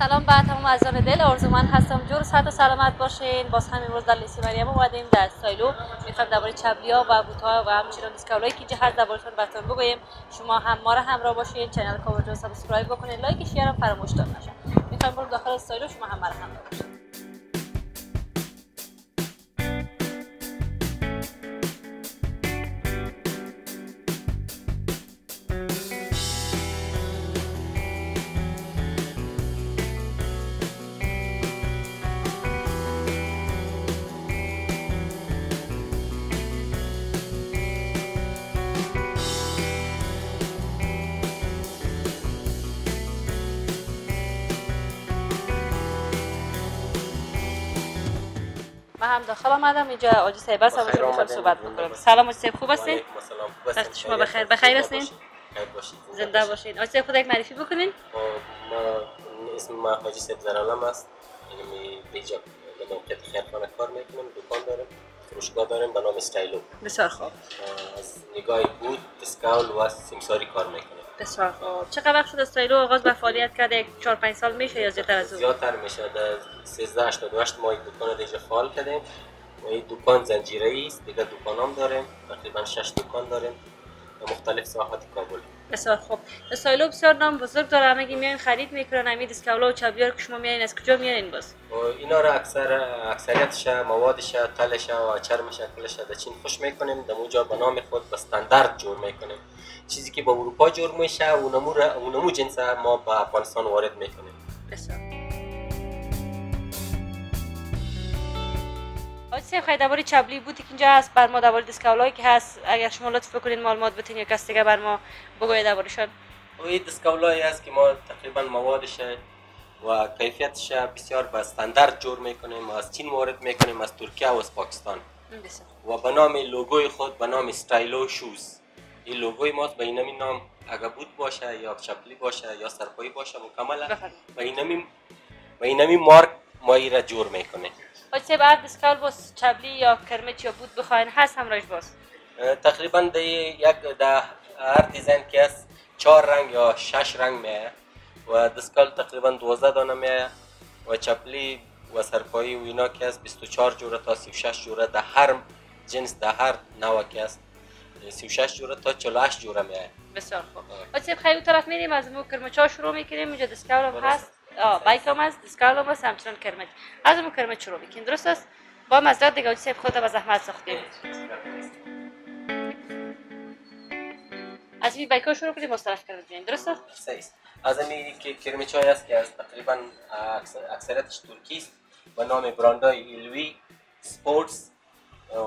سلام به تمام عزیزان دل آرزومند هستم. جور صحت و سلامت باشین. باز هم امروز در لیسه مریم اومدیم در سایلو. می‌خوایم درباره چپلیا و بوتها و همچنین دستکولایی که اینجا هست دربارهشون براتون بگوییم شما هم ما را همراه باشین. channel کاور رو subscribe بکنین. like share هم فراموش نشه می‌خوایم بریم داخل سایلو شما هم مرا همراه باشین. هم داخل آمدم. اینجا آجی صاحب هستم. می‌خوام. صحبت بکنم سلام آجی صاحب. خوب هستین؟ وقت شما بخیر. بخیر هستین؟ زنده باشین. آجی صاحب خود یک معرفی بکنین. خب، ما اسم ما حاجی سید زرالم است یعنی بیجا به موقعیت خیرخانه کار می‌کنم دکان دارم فروشگاه دارم به نام استایلو بسیار خوب. از نگاه بود دسکاول و سیمساری کار می‌کنم بسیار خوب. چقدر وقت شد استایلو آغاز به فعالیت کرده؟ یک 4 5 سال میشه یا زیادتر از اون؟ زیادتر میشه. در 1388 ما این دکان دیگه فعال کردیم. و این دکان زنجیره است. دیگه دکان هم داریم. تقریبا شش دکان داریم. مختلف ساحات کابل. بسیار خوب. استایلو بسیار نام بزرگ داره. همه میاین خرید می‌کنن. همین دیسکاولا و چابیار که شما میارین از کجا میارین باز؟ و اینا را اکثر اکثریتش موادش تلش و چرمش کلش در چین خوش می‌کنیم. در اونجا به نام خود به استاندارد جور می‌کنیم. چیزی که به اروپا جور میشه اونمو اونمو جنس ما به افغانستان وارد می‌کنیم. بسیار. صاحب خیلی درباره چبلی بودی که اینجا هست بر ما درباره دیسکاولایی که هست. اگر شما لطف بکنین معلومات بتین یا کس دیگه بر ما بگوید دربارهشان و این دسکاولایی است که ما تقریبا موادش و کیفیتش بسیار به استاندارد جور می‌کنیم از چین وارد می‌کنیم از ترکیه و از پاکستان. و به نام لوگوی خود به نام استایلو شوز. این لوگوی ماست به اینمی نام اگه بود باشه یا چپلی باشه یا سرپایی باشه مکمل. به اینمی به اینمی مارک ما را جور می‌کنه. صاحب هر دیسکاول باز چبلی یا کرمچ یا بود بخواین هست همراهش باز. تقریبا در یک در هر دیزاین که است چهار رنگ یا شش رنگ میه. و دسکال تقریبا 12 دانه میه. و چپلی و سرپایی و اینا که است 24 جوره تا 36 جوره در هر جنس در هر نوع که است 36 جوره تا 48 جوره میه. بسیار خوب. صاحب خیلی طرف میریم از مو کرمچ ها شروع می‌کنیم. اینجا دیسکاول هم. هست. آه بایک هم هست دیسکاول هم هست همچنان کرمچ از اون کرمچ شروع می‌کنیم درست است با مزداد دیگه صاحب خودت به زحمت ساختیم از این بایک ها شروع کنیم مسترف کرمچ بیایم درست است است. از امی که کرمیچ های است که از تقریبا اکثر- اکثریتش ترکی است به نام براندای ایلوی سپورتس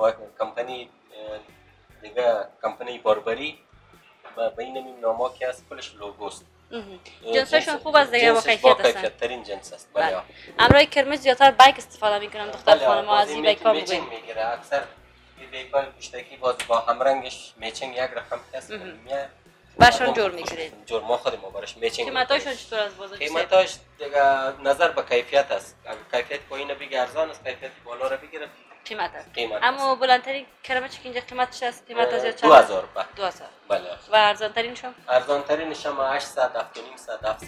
و کمپانی دیگه کمپانی باربری به این ناما که است کلش لوگوست. جنساشون خوب است دیگه کیفیت هستن کیفیت ترین جنس است. بله. بله. همراه کرمچ زیادتر بایک استفاده می‌کنم دختر بله خانم از این بایک ها می‌گیره. اکثر این ویکال پشتکی باز با همرنگش میچینگ یک رقم هست میه برشان جور می‌گیرید جور ما خودم ما براش میچینگ قیمتاشون چطور از باز آجی صاحب؟ قیمتاش دیگه نظر به کیفیت است. اگر کیفیت پایین بگه ارزان است کیفیت بالا رو بگیره. قیمت است. قیمت اما بلندترین کرمچ که اینجا قیمتش است قیمت از هزار به دو هزار بله. و ارزان ترینشون ارزان ترینش هم 800 700 700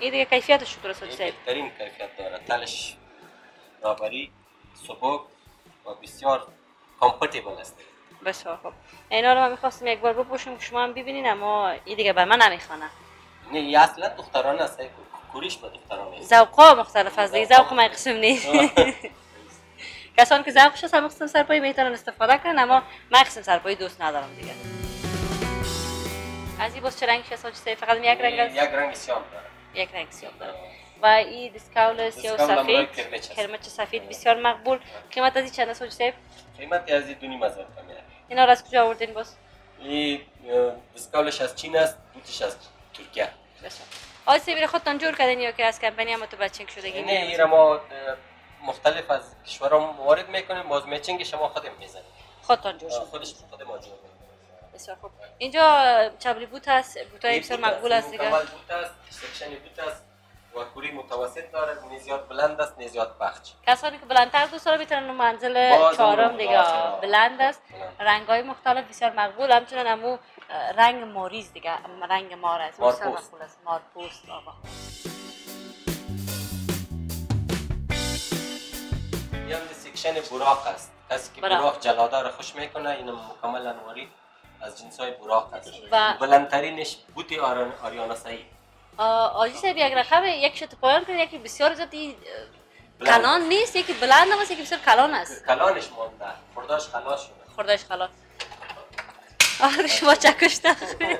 این دیگه کیفیتش چطور است صاحب؟ بهترین کیفیت داره. تلش رابری سبک و بسیار کامپتیبل است. بسیار خوب. اینا رو من می‌خواستم یک بار بپوشم که شما هم ببینین اما این دیگه به من نمی‌خوانه نه اصلا دخترانه است کوریش به دخترانه است ذوقا مختلف است دیگه ذوق من قسم نیست. کسانی که ذوقش هست هم قسم سرپایی می‌تونن استفاده کنن اما من قسم سرپایی دوست ندارم دیگه. از این باز چه رنگش هست صاحب؟ فقط یک رنگ است؟ یک رنگ سیاه داره یک رنگ سیاه داره و این دیسکاول سیاه و سفید. کرمچ سفید. بسیار مقبول. قیمت از این چند است؟ صاحب؟ قیمت از این دو نیم هزار. اینا رو از کجا آوردین باز؟ این اه، دسکالش از چین است بوتش از ترکیه. صاحب رو خودتان جور کردین یا که از کمپانی هم تو بچینگ شدگی نه این ما مختلف از کشورها وارد می‌کنیم باز میچینگ شما خودم می‌زنیم. خودتان جور شد خودش خود ما جور. بسیار خوب. اینجا چبلی بوت هست بوت های بسیار مقبول است دیگه. مکمل بوت است سکشن بوت است و کوری متوسط داره نه زیاد بلند است نه زیاد بخش. کسانی که بلندتر دوست دارن می‌تونن منزل چهارم دیگه. بلند است. رنگ های مختلف بسیار مقبول. همچنان امو رنگ موریز دیگه رنگ مار است. مار بسیار پوست. مقبول است. مار پوست آقا. این هم سیکشن براق است. کسی که براق. جلاده رو خوش می‌کنه این مکمل انواری از جنس های براق است. و- بلندترینش بوتی آران- آریانا سعید آه، آجی صاحب یک رقم یک شت پایان کنید یکی بسیار بلند. کلان نیست یکی بلند است یکی بسیار کلان است. کلانش مانده. خرداش خلاص شده. خوردهش خلاص. آره شما چکش نخورید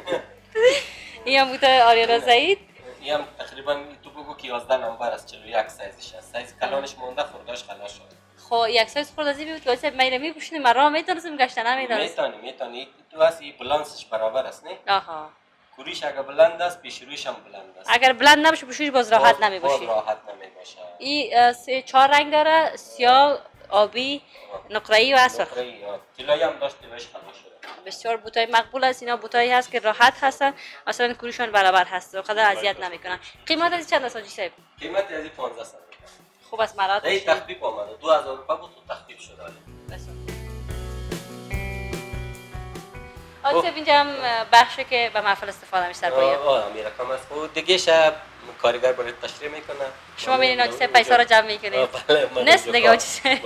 این هم بوده آریانا سعید این هم تقریبا تو بگو که 11 نمبر است 41 سایزش است سایز کلانش مانده خرداش خلاص شده خب یک سایز خورد از این بود صاحب میره میپوشید من راه می‌تونستم گشتن نمی‌تونستم می‌تونی می‌تونی. تو هست این بلانسش برابر است نه؟ آها. کوریش اگه بلند است پیش رویش هم بلند است. اگر بلند نباشه پوشش باز راحت باز- نمی باز راحت نمی باشه این چهار رنگ داره سیاه آبی نقره‌ای و اصفر طلایی هم داشت طلایش خلاص شده بسیار بوتای مقبول است. اینا بوتایی هست که راحت هستن. اصلا کوریشون برابر هست. و قدر اذیت نمی‌کنن. قیمت از چند است آجی صاحب قیمت از این 15 سال خوب است مراد این تخفیف آمده. 2000 روپیه بود تو تخفیف شده حالی. آجی صاحب اینجا هم بخشه که به محفل استفاده میشه. سرپایه آه آه امیر رقم است. و دیگه شب کارگر برای تشریح می‌کنه. شما میرین آجی صاحب پیسا رو جمع می‌کنید اونجا دیگه آجی صاحب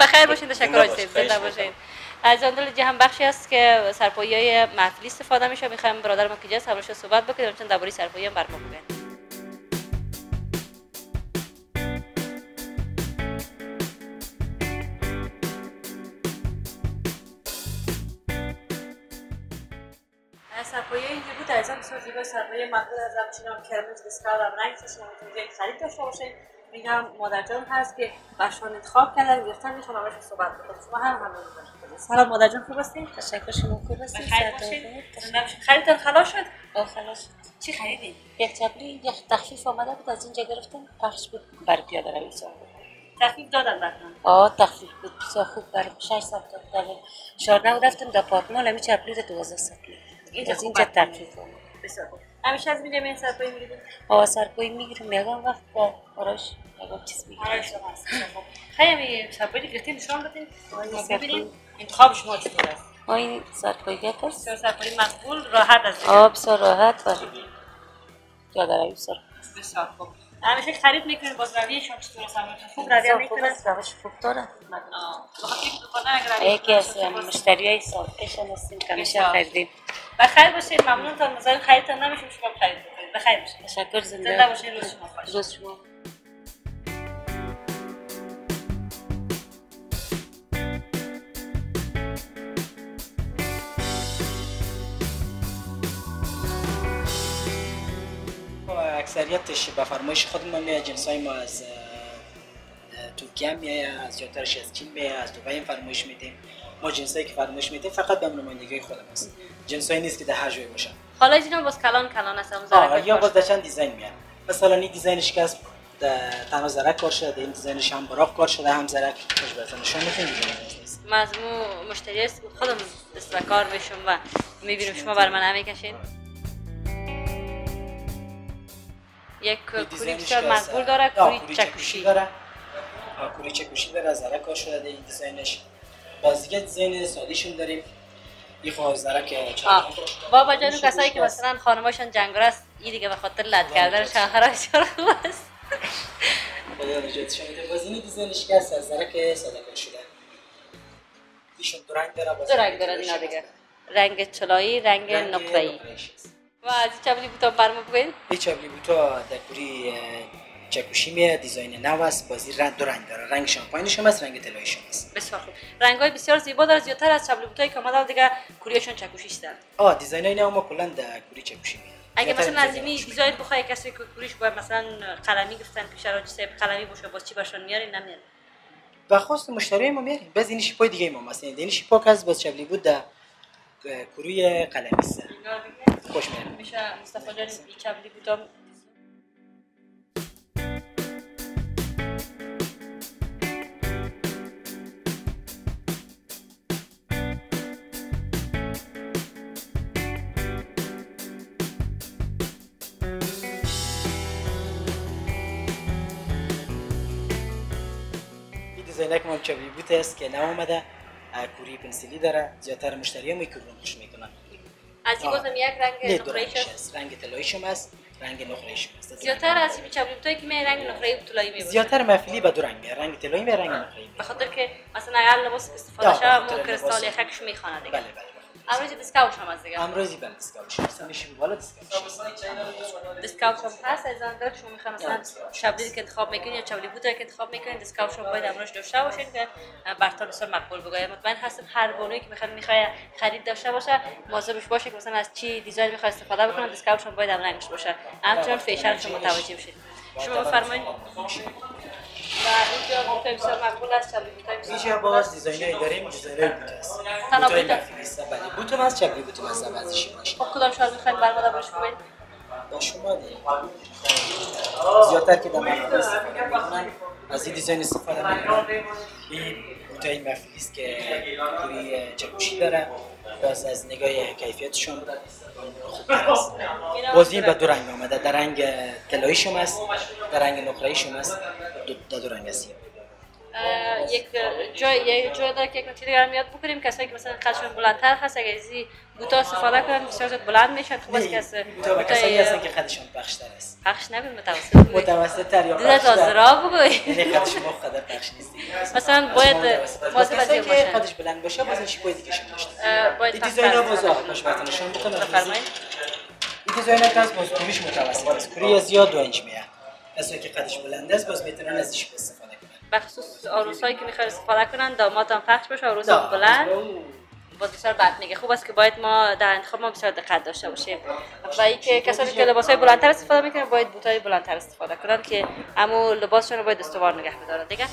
بخیر باشین تشکر آجی صاحب. زنده. باشین. از آن دل هم بخشی است که سرپایه های محفلی استفاده میشه می‌خوایم برادر ما که جاست صحبت بکنیم. چون درباره سرپایه هم برمون بگن سرپایه اینجا بود. از بسیار زیبا. سرپایه مقبول از همچنان کرمز بسکار و رنگ شما می‌تونید خرید داشته باشید این هم مادر جان هست که بخشان انتخاب کردن گرفتن می‌خوام همش صحبت بکنم. شما هم همه رو سلام مادر جان خوب هستین تشکر شما خوب باشید. خریدتان خلاص شد؟ آه خلاص چی خریدین یک چپلی یک تخفیف آمده بود از اینجا گرفتم. پخش بود. بر پیاده روی تخفیف دادن براتون آه تخفیف بود. بسیار خوب بر 6 ساعت در شارنه بود رفتم در پارتمان همی چپلی رو 12 ساعت اینجا تخفیف آمد. بسیار خوب. همیشه از میگم این سرپایه می‌گیرید آه سرپایی می‌گیرم یکم وقت با آراش یکم چیز می‌گیرم آره شما هست خیلی می سرپایه گرفتین نشان بدین ما سرپایه. ببینیم. انتخاب شما چطور است این سرپایی گفت است سرپایه مقبول راحت از آه بسیار راحت بر پیاده روی سال بسیار خوب. همیشه خرید می‌کنید باز رویشون چطور است خوب رویه خوب. می‌کنید است روش خوب داره. رویه یکی از است، مشتری های سابقشان هستیم. که همیشه. خریدیم. بخیر باشید ممنون تا نظر خریدتان نمیشیم شما خرید بکنید بخیر باشید تشکر زنده. زنده باشید روز شما خوش. روز شما. اکثریتش به فرمایش خودمون میاد جنسای ما از ترکیه هم میاد از جاترش از چین میاد از دبی هم فرمایش میدیم. ما جنسایی که فرمایش میدیم فقط به نمایندگی خودم است جنسایی نیست که در هر جای باشن. حالا اینا باز کلان کلان است هم یا. باز چند دیزاین میاد مثلا این دیزاینش که تنها زرک کار شده این دیزاینش هم براق کار شده هم زرک خوش بزن نشان می‌تونیم دیزاینش مضمون مشتری است. خودم استرکار میشم و می‌بینیم شما بر من نمی‌کشین یک کوری بسیار مقبول داره کوری چکوشی داره. کوری چکوشی داره زرک کار شده این دیزاینش. باز دیگه دیزاین سادیشون داریم. خواهد زرک آه. بابا جانو کسایی که مثلا خانماشان جنگار است این دیگه به خاطر لد کردن شوهرها بسیار خوب است خدا نجاتشون بده باز این دیزاینش که هست از ساده کار شده. ایشون دو رنگ داره دو رنگ دارد اینا دیگه. رنگ چلایی رنگ نقره‌ای و از چپلی بوتا برمو بگوین این چپلی بوتا در کوری اه، چکوشی میاد design نو است بازی رنگ دو رنگ داره. رنگ شامپاینش هم است رنگ طلاییش هم است. بسیار خوب. رنگ های بسیار زیبا داره زیادتر از چپلی بوتایی که آمده دیگه کوریشون چکوشی هستند آه design های نو ما کلا در کوری چکوشی اگه مثلا از design بخوای کسی که کوریش باید مثلا قلمی گفتن پیش راجع صاحب قلمی باشه باز چی برشون میاری نمیاری و خواست مشتری ما میاریم. باز این شیپای دیگه ما مثلا این شیپا که از باز چبلی بود در کوری قلمی است. خوش میاد میشه مصطفی جان این چبلی بوتا چپلی بوت است که اه، کوری پنسیلی داره زیادتر مشتری هم کوری خوش می‌کنن از این بازم یک رنگ نقره‌ایش هست رنگ طلاییشم هست رنگ نقره‌ایشم هست زیادتر از این بوتایی که می رنگ نقره‌ای طلایی می زیادتر محفلی به دو رنگ رنگ طلایی میاد رنگ نقره‌ای به خاطر که مثلا اگر لباس استفاده شه مو کریستال. یخکش می‌خوانه دیگه. بله بله. امروز دستکولش هم از دیگه. امروزی بله دستکولش هست میشیم بالا دستکولش دستکولش هم هست از آن دار شما می‌خوام مثلا چپلی که انتخاب می‌کنید یا چپلی بوته که انتخاب می‌کنید دستکولش هم باید امروز داشته باشین که برتر بسیار مقبول بگوید مطمئن هستم هر بانوی که می‌خواد می‌خواد خرید داشته باشه مواظبش باشه که مثلا از چی design می‌خواد استفاده بکنه دستکولش هم باید رنگش باشه. همچنان فیشن شما متوجه بشید شما بفرمایید. اینجا باز design ایی داریم design ای بوت هست تنها بوتای بوت؟ بوت هم هست چپلی بوت هم هست عوضش باشه. خب کدام شال می‌خواید برمدا بهش بگوید با شما دیگه. زیادتر که در محفل استفاده می‌کنن از این دیزاین استفاده می‌کنن این بوتای محفلی است که روی چکوشی داره باز از نگاه کیفیتشون. بازی به دو رنگ آمده. در رنگ طلاییشم هست در رنگ نقره‌ایشم هست دو, در دو رنگ است یک جای یک جای داره که یک نکته دیگر هم یاد بکنیم کسایی که مثلا قدشون بلندتر هست اگر از این بوتا استفاده کنن بسیار زیاد بلند میشن. است که از بوتا کسایی هستن که قدشان بخشتر است. پخش نبید متوسط متوسط تر یا دیده بخشتر. تازرا بگوید یعنی قدش ما قدر پخش نیست مثلا باید مواظب از کسایی این که باشن. قدش بلند باشه باز این شیپای دیگه شون اه، باید دیزاین ها از- باز آقا باش براتون نشون بکنم بفرمایید. این دیزاین ها باز کوریش متوسط است. کوری از زیاد دو انچ میاد کسایی که قدش بلند است باز می‌تونن از این استفاده بخصوص عروسایی که می‌خواد استفاده کنن داماد هم پخش باشه عروس دا، هم بلند. باز باز بسیار بد میگه خوب است که باید ما در انتخاب ما بسیار دقت داشته باشیم. و اینکه کسانی که لباس های بلندتر استفاده می‌کنن باید بوت های بلندتر استفاده کنن که امو لباسشون رو باید استوار نگه بدارن. دیگه؟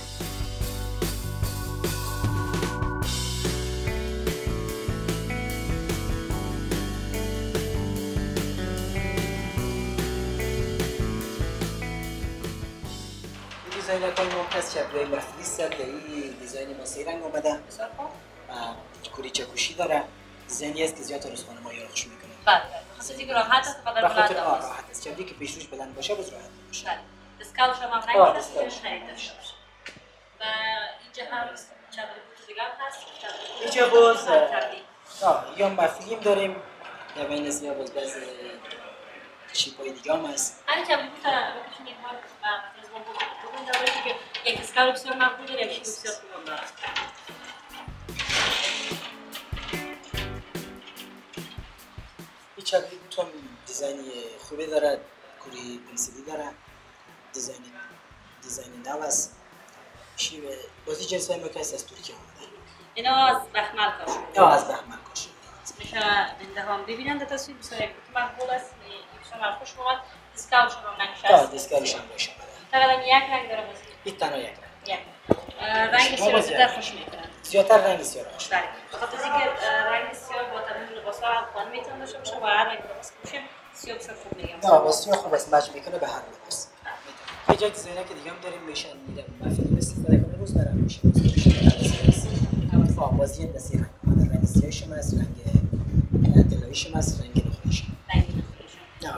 این دیزاین ها ما پس چپلی مفلی است که این دیزاین ما سه رنگ اومده و کوری چکوشی داره دیزاینی است که زیاد روزخانه ما یارو خوش می‌کنه بله خصوصی که راحت استفاده به بلند است راحت است چپلی که پیش روش بلند باشه باز راحت باشه بله اسکالش هم است. خرید داشته باشه و اینجا هم چند دیگه هست اینجا باز یا مفلیم داریم در بین از یا باز بعض چیپای دیگه هم هست بار و از ما که شیب بسیار خوب هم داره این چپلی بوتون دیزاین خوبی داره کوری پنسیلی داره دیزاین دیزاین نو است شیب بازی جنس های که هست از ترکیه آمده؟ اینا از بخمل کار شده از بهمن کاش. میشه بنده هم ببینن در تصویر بسیار بوت مقبول است. من خوش اومد. دیسکاوش هم تا هست دیسکالش هم باشه آمده تقریبا یک رنگ داره بازی. این تنها یک رنگ. رنگ سیاه زیادتر خوش می‌کنن زیادتر رنگ سیاه باشه بله بخاطر از اینکه رنگ سیاه با تمام لباس ها هم می‌تونه داشته باشه و هر رنگ لباس که باشه سیاه بسیار خوب میگم نه با سیاه خوب است مچ می‌کنه به هر لباس یه جای که دیگه هم داریم میشن میدم مفیدی استفاده کنه روز برم میشه بازی دستی رنگ سیاهش هم هست رنگ دلاییش هم هست رنگ.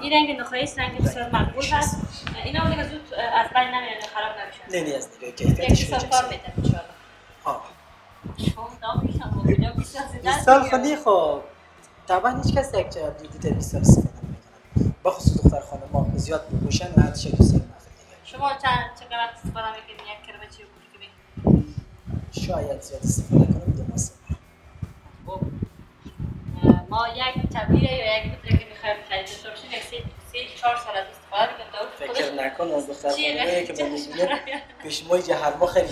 این رنگ نخواهی است رنگ بسیار مقبول هست. اینا دیگه زود از بین نمیرن خراب نمیشن. نه نه از یک کیفیتش سال کار میده ها خب، با کجا بسیار زیاده 20 سال خونی خب. طبعا هیچ کس یک جا بودی 20 سال استفاده نمی‌کنه. بخصوص دختر خانم ما زیاد بپوشن و دوست داریم دیگه. شما چند چقدر استفاده می‌کنید یک کلمه چی که؟ شاید زیاد استفاده کنم دو. خب، ما یک تبلیغ یا یک بوتری که می‌خوایم خرید داشته باشیم یک سه سه چهار سال از استفاده می‌کنیم داود فکر نکن از دختر که ما می‌بینیم پیش ما هر ماه خیلی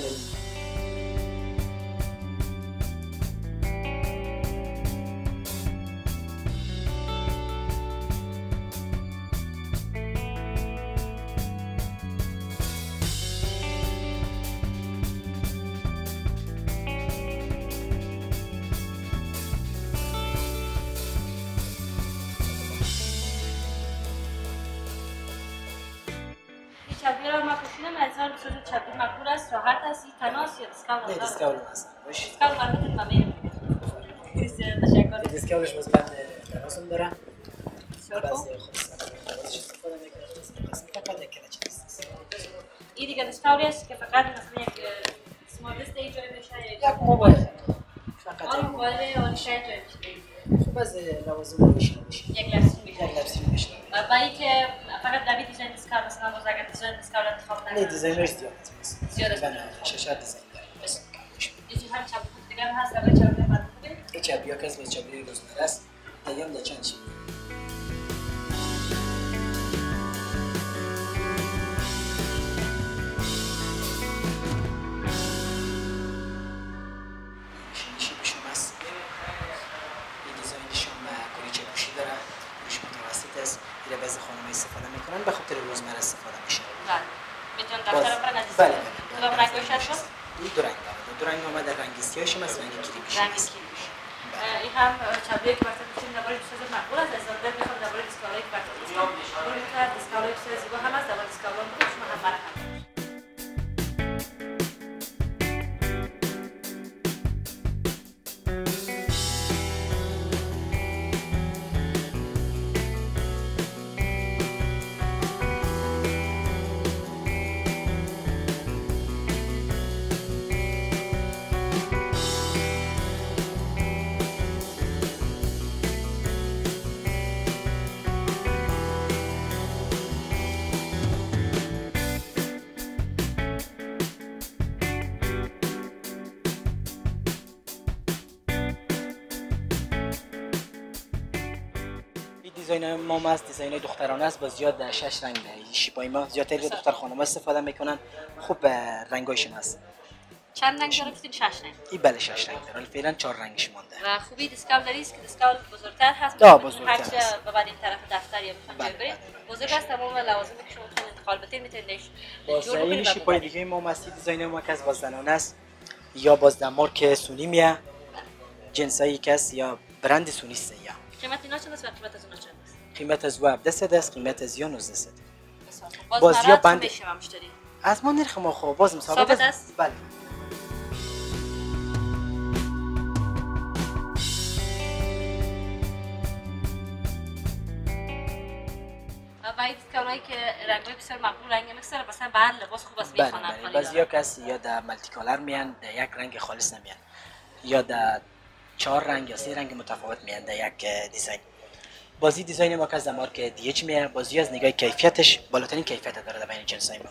است این تناس یا دیسکاونت نه داره دیسکاول هستن باش. می‌تونم بمیرم بسیار تشکر. دیسکاولش باز بعد تناسم خوب. بعضی خود ازش استفاده می‌کنه فقط یک کلچ نیست. این دیگه دیسکاونتی است که فقط مثلا یک سمال لیست اینجا میشه یک موبایل. فقط آن یک موبایل. آن شاید جای یک میشه. و اینکه فقط در دیزاین دیسکال مثلا باز اگر دیزاین دیسکال انتخاب نه نکنید دیزاینرش زیاد زیاد است. ششت دیزاین. اینجا هم چپ دیگه هم هست در چپ هست این چبی ها کس به چبی روزمره است دیگه چند چی دیزاین ما است دیزاین دخترانه است با زیاد در شش رنگ ده شیپای ما زیادتر دختر خانم استفاده می‌کنن. خوب رنگایشون هست. چند رنگ داره؟ گفتین شش رنگ. این بله شش رنگ داره. فعلا چهار رنگش مونده. و خوبی دیسکال داری؟ است که دیسکال بزرگتر هست؟ می‌تونید بزرگتر هرچه هست. به بعد این طرف دفتر یا می‌خوان بله، برید. بله،. بزرگ است تمام لوازمی که شما می‌تونید انتقال بدید می‌تونید باز جور این بکنید شیپای. دیگه ما است دیزاین ما که از بازدنانه است یا بازدن مارک سونی میه جنسایی کس یا برند سونی است یا. قیمت اینا چند است و قیمت از اونا چند است قیمت از وب. دست است قیمت از یا 19 است بسیار خوب. باز یا بند- از ما نرخ ما خب باز ثابت است؟ بله. و این دیسکاونایی که رنگای بسیار مقبول رنگ مکس داره مثلا به هر لباس خوب است بله می‌خوانن بله. بعضی ها کسی یا در ملتی کالر میان در یک رنگ خالص نمیان. یا در چهار رنگ یا سه رنگ متفاوت میان در یک دیزاین. بازی دیزاین ما که از مارک دی اچ میه بازی از نگاه کیفیتش بالاترین کیفیت داره در بین جنسای ما.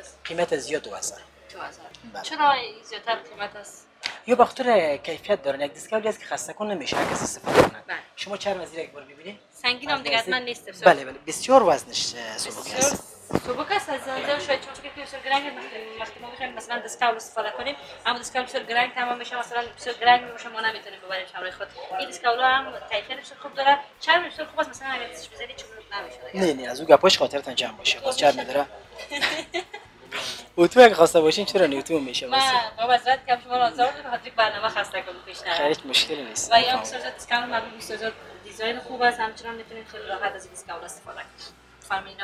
است قیمت زیاد دو هزار 2000 بله. چرا زیادتر قیمت است؟ یا به خاطر کیفیت دارن. یک دیسکاونتی است که خسته کن نمیشه هر کس استفاده کنه. بله. شما چرم از یک بار ببینید سنگین هم دیگه حتما نیست بسیار بله بله. بسیار وزنش سبک است. سبک است. از نظر شاید چون که بسیار گرنگ وقتی- ما می‌خوایم مثلا دسکاول استفاده کنیم اما دسکاول بسیار گرنگ تمام میشه مثلا بسیار گرنگ میشه ما نمی‌تونیم ببریم همراه خود. این دسکاول هم کیفیت بسیار خوب داره. چرم بسیار خوب است مثلا اگر دستش بزنی چون نمیشه. نه نه از او گپاش خاطرتان جمع باشه. باز چرم نداره اتو اگه خواسته باشین چرا نه؟ اتو میشه من با مزرعت کم شما را آزار به خاطر برنامه خسته کنم پیش خیلی هیچ مشکلی نیست. و یا زیاد دیسکاول مردم بسیار زیاد design خوب است همچنان می‌تونید خیلی راحت از دستکول استفاده کنید. فرمایید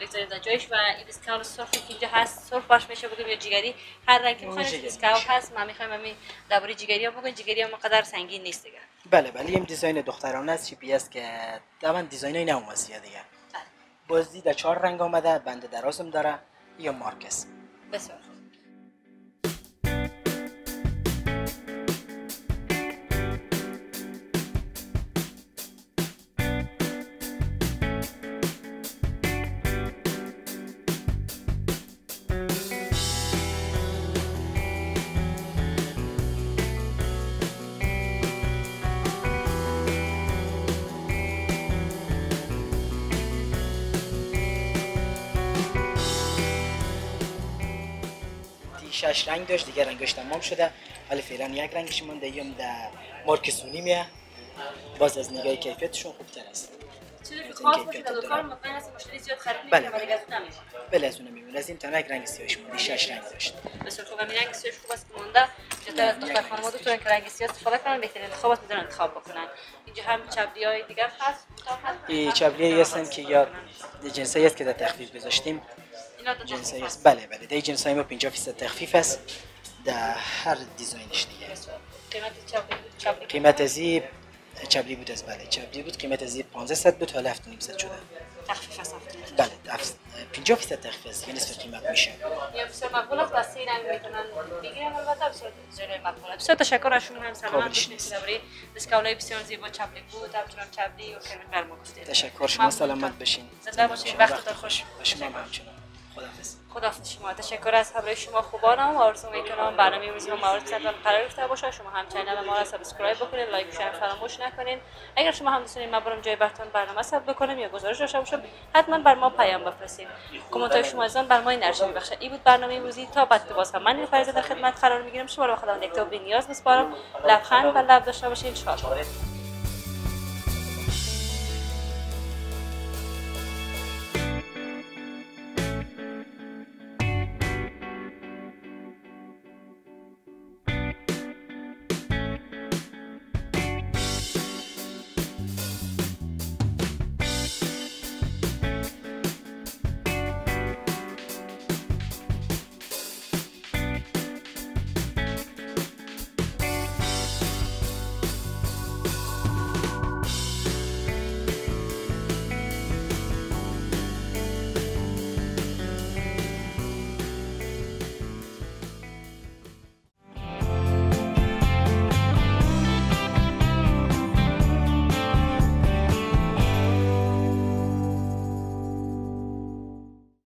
بگذارید در جایش و این دستکول سرخی که اینجا هست سرخ باش میشه بگیم یا جگری هر رنگی جگری دستکول میشه. هست من می‌خوایم همین درباره جگری هم بگوین جگری هم قدر سنگین نیست دیگه. بله بله این design دخترانه است چیپی است که دامن design های نو دیگه. بله. بازی در چهار رنگ آمده بند درازم داره. یا مارکس بسیار خوب. شش رنگ داشت دیگه رنگش تمام شده. ولی فعلا یک رنگش مونده یم در مارک سونی میه باز از نگاه کیفیتشون خوبتر است. دکان مطمئن است بله، بله. بله از اون میمونه از این تنها یک رنگ سیاهش مونده شش رنگ داشت. بسیار خوب. همین رنگ سیاهش خوب است که مونده. بیشتر از دختر خانم‌ها دوست دارن که رنگ سیاه استفاده کنن بهترین انتخاب است می‌تونن انتخاب بکنن. اینجا هم چبلی های دیگر هست. این چبلی هستن که یا جنسایی است که در تخفیف گذاشتیم. اینا دو جنسایی است. هست. بله بله. در جنسایی ما 50 درصد تخفیف است. در هر design اش دیگه. قیمت چپلی چپلی قیمت از این چپلی بوت از بله چپلی بوت. قیمت از 1500 بود حالا 7500 شده. تخفیف هفته بله اف- 50 درصد تخفیف است. که نصف قیمت میشه. یا بسیار مقبول است. و سه رنگ می‌تونن بگیرن. البته بسیار بسیار مقبول است. بسیار تشکر از شما هم سلام. قابل باشید نیست. دستکولای بسیار زیبا. چپلی بوت همچنان چپلی و کرمید بر ما گفتید. تشکر. شما سلامت باشین. زنده باشید شما وقتتان خوش. و شما خداحافظ. شما. تشکر از همراه شما. خوبانم. و آرزو می‌کنم برنامه امروز ما مورد پسندتان قرار گرفته باشه شما هم کانال ما را subscribe بکنید like share فراموش نکنید. اگر شما هم دوست دارید ما برام جای براتون برنامه ثبت بکنم یا گزارش داشته باشم حتما بر ما پیام بفرستید. کامنت های شما از آن بر ما انرژی میبخشه این بود برنامه امروزی تا بعد که باز من فریضه در خدمت قرار می‌گیرم. شما رو به خدا یکتا و بی‌نیاز بسپارم. لبخند به لب داشته باشید. ان